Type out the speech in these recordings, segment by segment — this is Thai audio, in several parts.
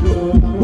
ค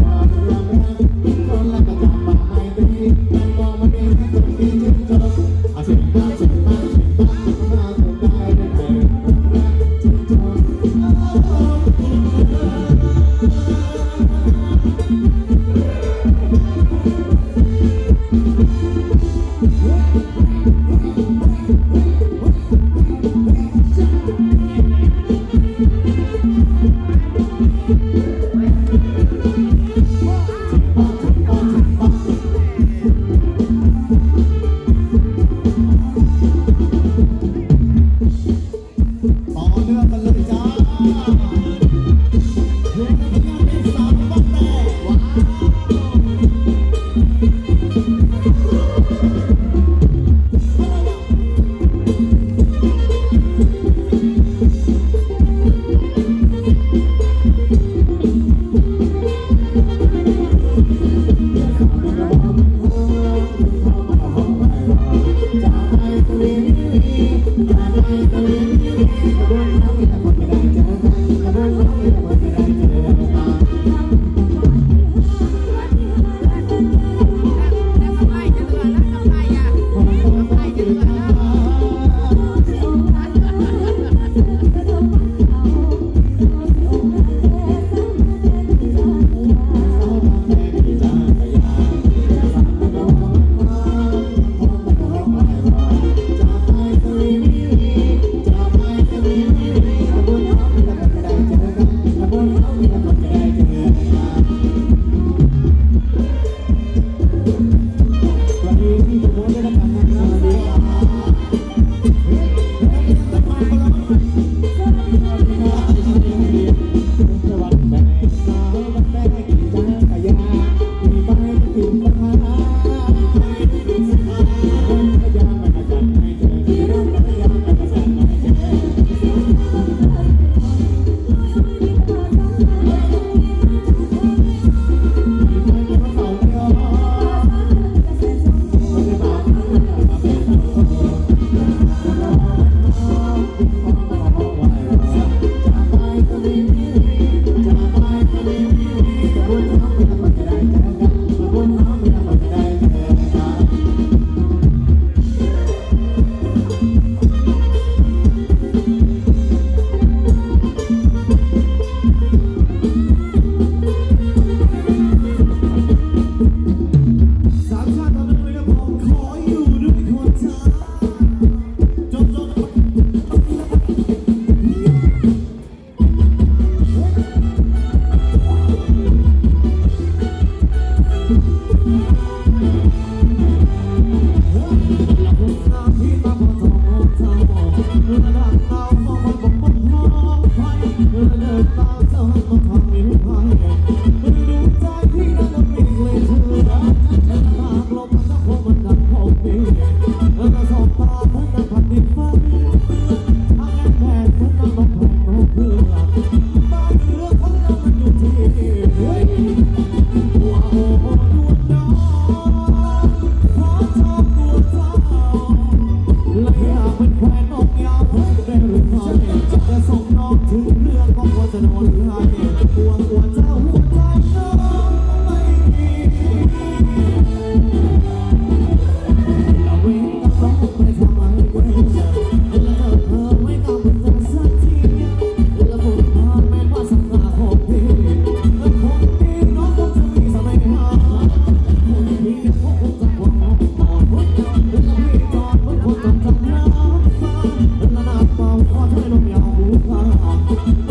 นต่ อจ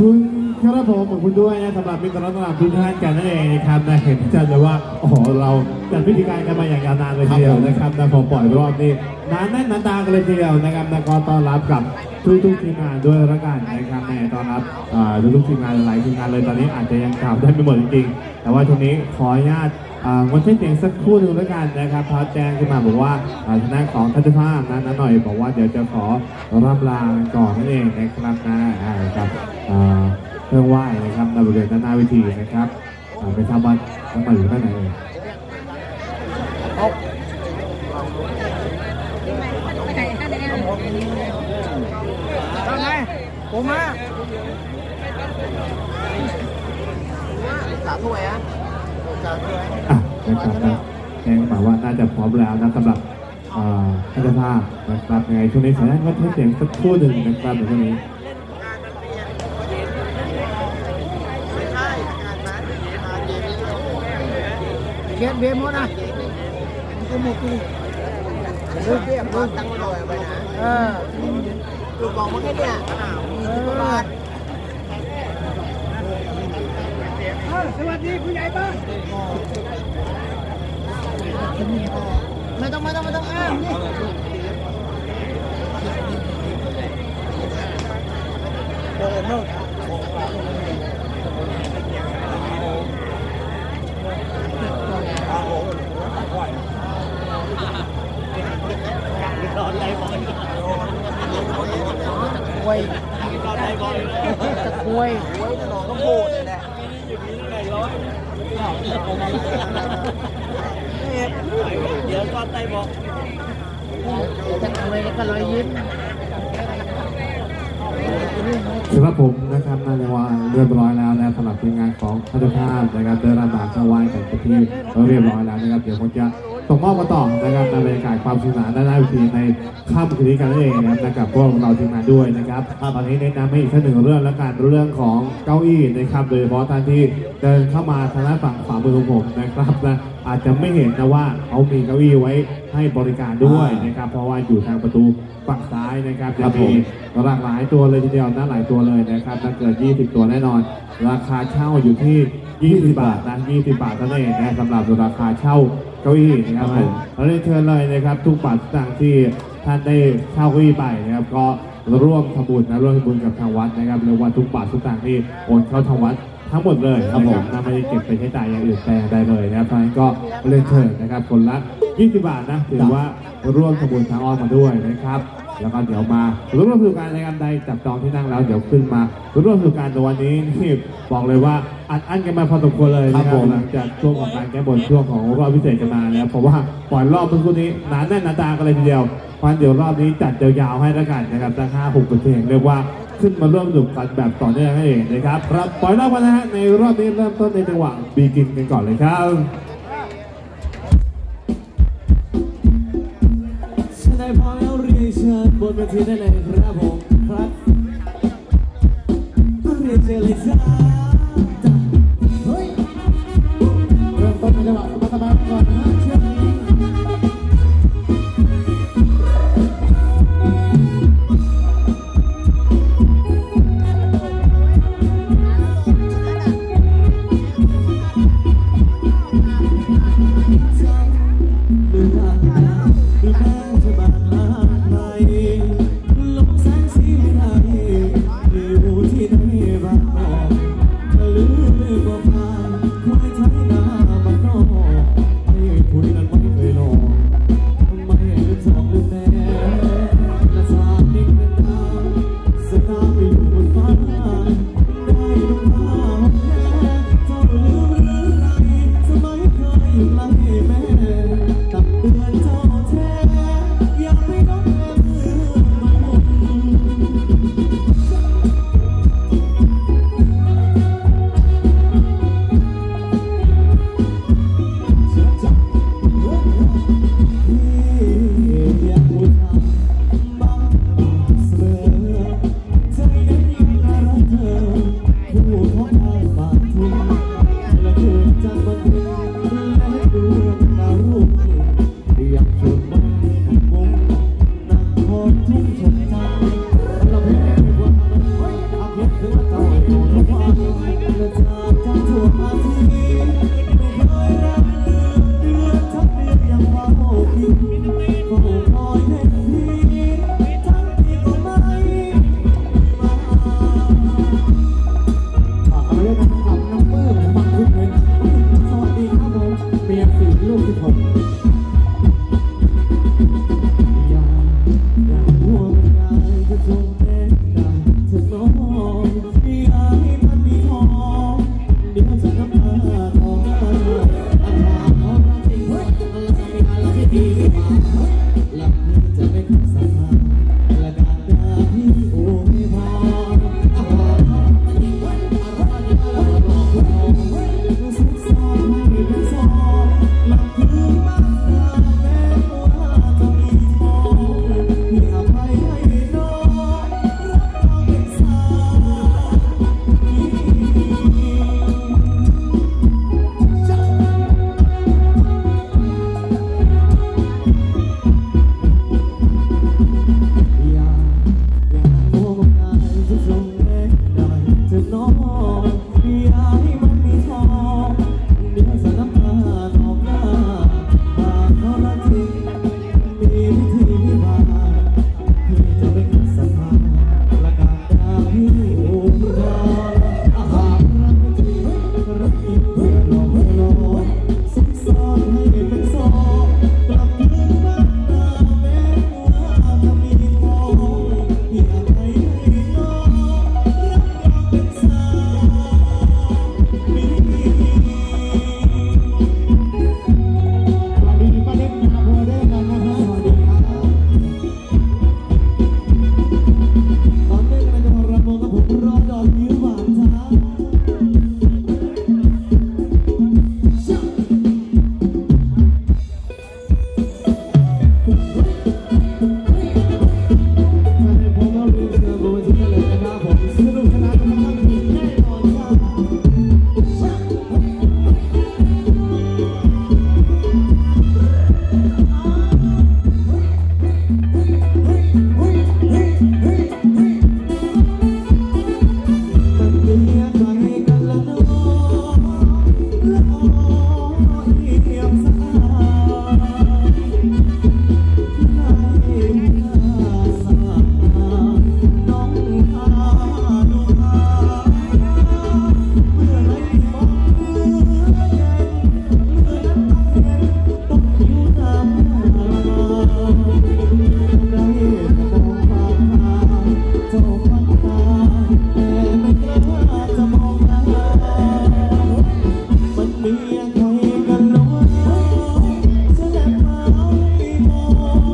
คุณครับผมขอบคุณด้วยนะสำหรับมิตรรัตนาทุกท่านกันนั่นเองนะครับนะเห็นชัดเลยว่าโอ้โหเราจัดพิธีการกันมาอย่างยาวนานเลยทีเดียวนะครับนะพอปล่อยรอบนี้นานแน่นนานตากันเลยทีเดียวนะครับนะก็ต้อนรับกับทุกทุกๆทีมงานด้วยละกันนะครับแม่ต้อนรับทุกทุกๆทีมงานหลายทีมงานเลยตอนนี้อาจจะยังกล่าวได้ไม่หมดจริงๆแต่ว่าช่วงนี้ขออนุญาตอ่า งดใช้เสียงสักครู่หนึ่งแล้วกันนะครับพระแจ้งขึ้นมาบอกว่าอาทางด้านของทัศภาพนะนะหน่อยบอกว่าเดี๋ยวจะขอร่ำลาก่อนนั่นเองนะครับนะอาครับอาเครื่องไหว้นะครับในบริเวณด้านหน้าเวิธีนะครับอาไปทำวัดน้ำมันอยู่ด้านไหนเอ่ยทำไงผมมาสามถ้วยอะ อะนะครับนะแจ้งมาว่าน่าจะพร้อมแล้วนะสำหรับอ่าทัศภาพนะครับยังไงช่วงนี้ขออนุญาตงดใช้เสียงสักครู่หนึ่งนะครับในช่วงนี้เขียนเบียร์หมดนะมันก็หมดกูดูเบียร์มันตั้งลอยไปนะ เออดูกองมันแค่เนี่ยเออ สวัสดีผู้ใหญ่บ้านไม่ต้องไม่ต้องไม่ต้องอ้ามนี่เดินโน่นตะกวยตะกวยกวยหนองก็พูดเลยแหละ เดี๋ยวก็ไตบอกจะทำอะไรก็รอยยิ้มสำหรับผมนะครับนาจะว่าเรียบร้อยแล้วนะสำหรับทีมงานของพัฒภาพนะครับเดินรับบากเข้าไว้กันที่เรียบร้อยแล้วนะครับเดี๋ยวผมจะ ส่งมอบมาต่อนะครับในบรรยากาศความสนุกสนานด้านหน้าเวทีในค่ำคืนนี้กันนั่นเองนะครับและกับพวกเราทีมงานด้วยนะครับตอนนี้แนะนำให้อีกสักหนึ่งเรื่องแล้วกันเรื่องของเก้าอี้นะครับโดยเฉพาะท่านที่เดินเข้ามาทางด้านฝั่งขวามือของผมนะครับนะอาจจะไม่เห็นนะว่าเขามีเก้าอี้ไว้ให้บริการด้วยนะครับเพราะว่าอยู่ทางประตูฝั่งซ้ายนะครับครับผมจะมีหลากหลายตัวเลยทีเดียวนะหลายตัวเลยนะครับถ้าเกิด 20 ตัวแน่นอน ราคาเช่าอยู่ที่ 20 บาทนะ20 บาทเท่านั้นเองนะสำหรับราคาเช่า เก้าอี้นะครับผมเราเรียนเชิญเลยนะครับ ทุกบาททุกสตางค์ที่ท่านได้เช่าเก้าอี้ไปนะครับ ก็ร่วมทำบุญนะร่วมทำบุญกับทางวัดนะครับเรียกว่าทุกบาททุกสตางค์ที่โอนเข้าทางวัดทั้งหมดเลยครับผมนะไม่ได้เก็บไปใช้จ่ายอย่างอื่นแต่อย่างใดเลยนะครับเพราะฉะนั้นก็เรียนเชิญนะครับ คนละ 20 บาทนะถือว่าร่วมทำบุญทางอ้อมมาด้วยนะครับ แล้วก็เดี๋ยวมาร่วมสนุกการในการใดจับจองที่นั่งแล้วเดี๋ยวขึ้นมาร่วมสนุกการในวันนี้นี่บอกเลยว่า อัดอั้นกันมาพอสมควรเลยนะครับจากช่วงของการแก้บนช่วงของรอบพิเศษจะมาแล้วเพราะว่าปล่อยรอบเมื่อกี้นี้หนาแน่นหนาตากันเลยทีเดียวพันเดี๋ยวรอบนี้จัดยาวๆให้ละกันนะครับตั้งห้าหกประเทศเรียกว่าขึ้นมาร่วมสนุกกันแบบต่อเนื่องให้เองนะครับครับปล่อยรอบกันนะฮะในรอบนี้เริ่มต้นในจังหวะบีกินกันก่อนเลยครับบนเวทีได้เลยครับผมครับเรียนเชิญจ้า more.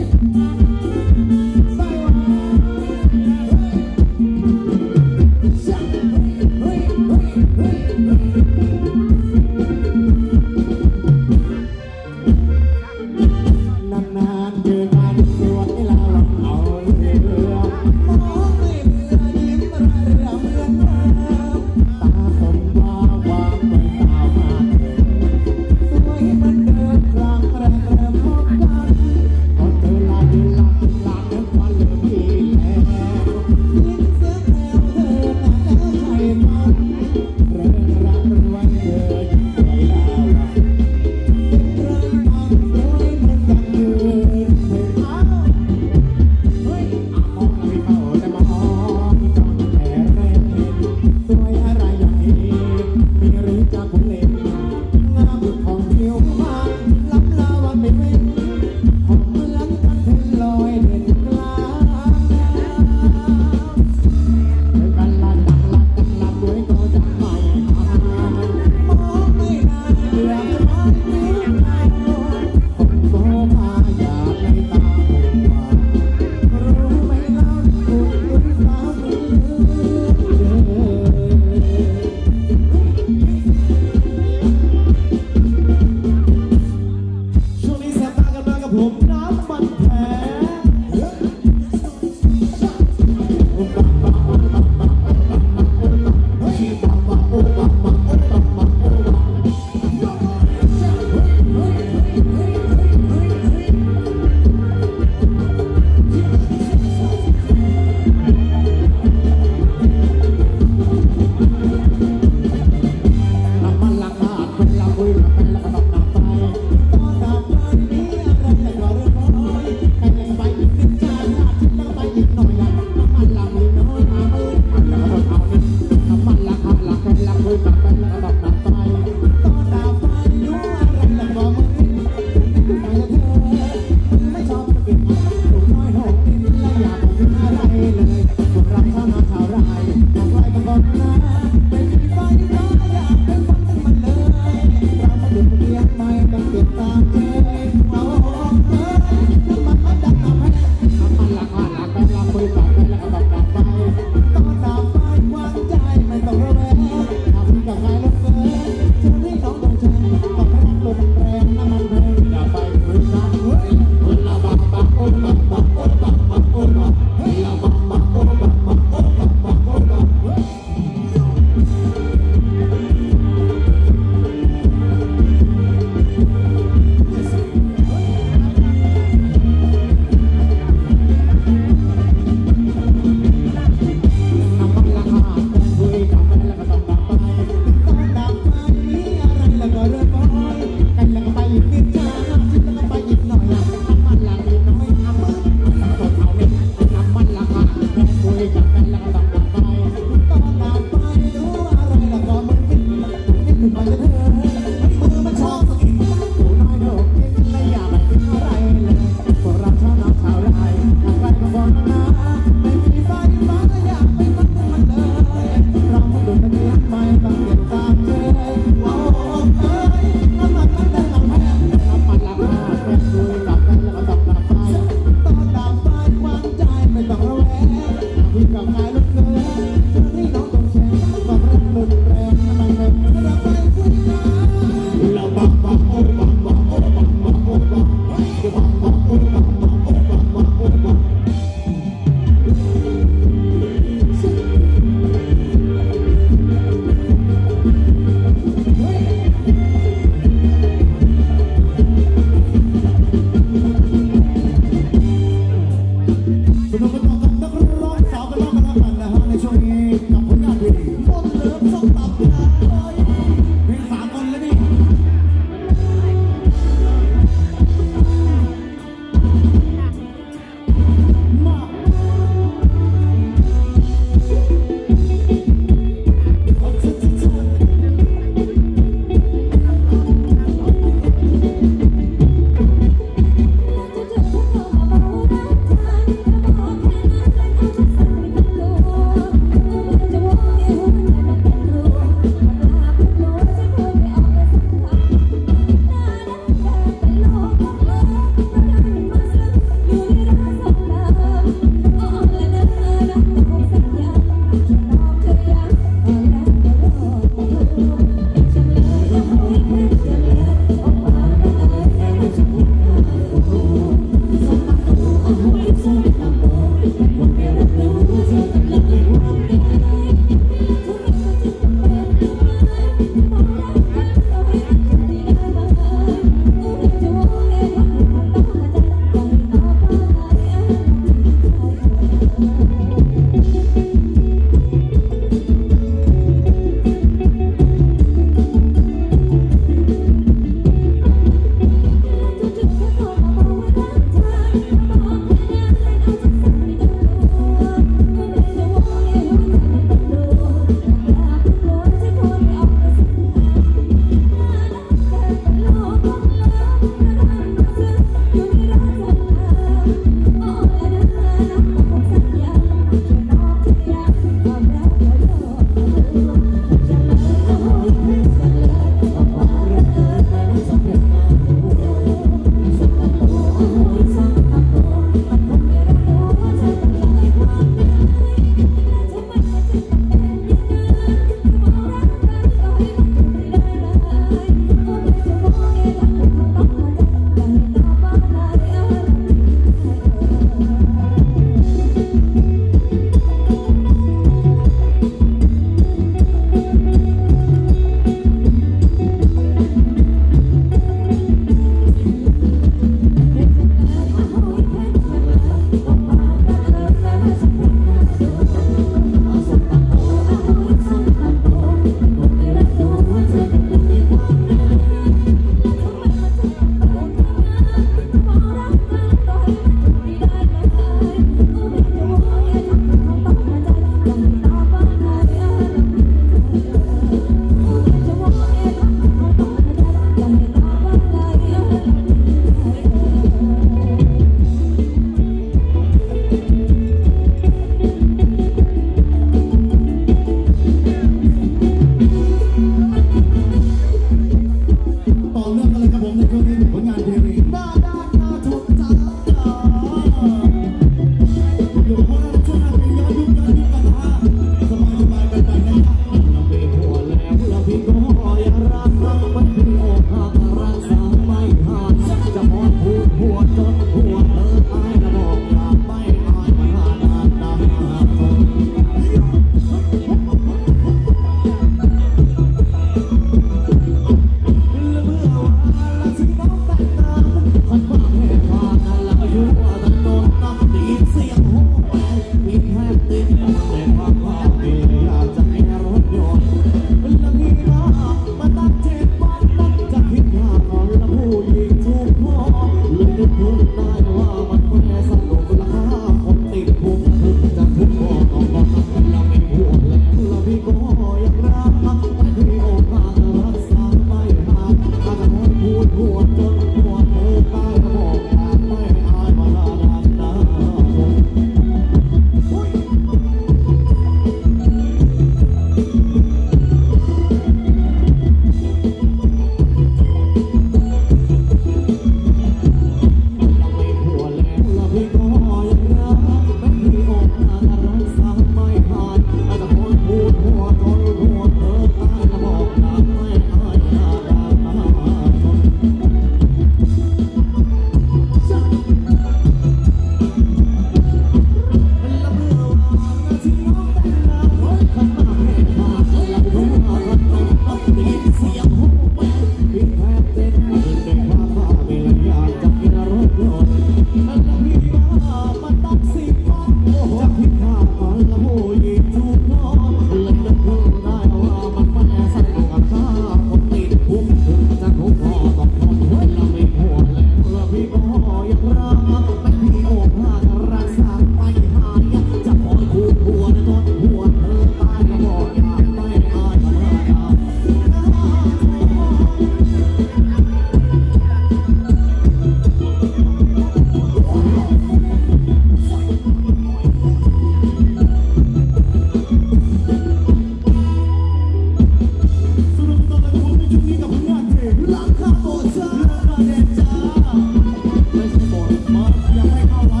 ยังไม่ได้เข้าวั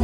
ด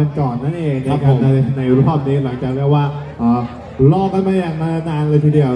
กันก่อนนั่นเองนะคครัรับบผม ในในรอบนี้หลังจากเรียกว่าเอ่อรอกันมาอย่างนานๆเลยทีเดียว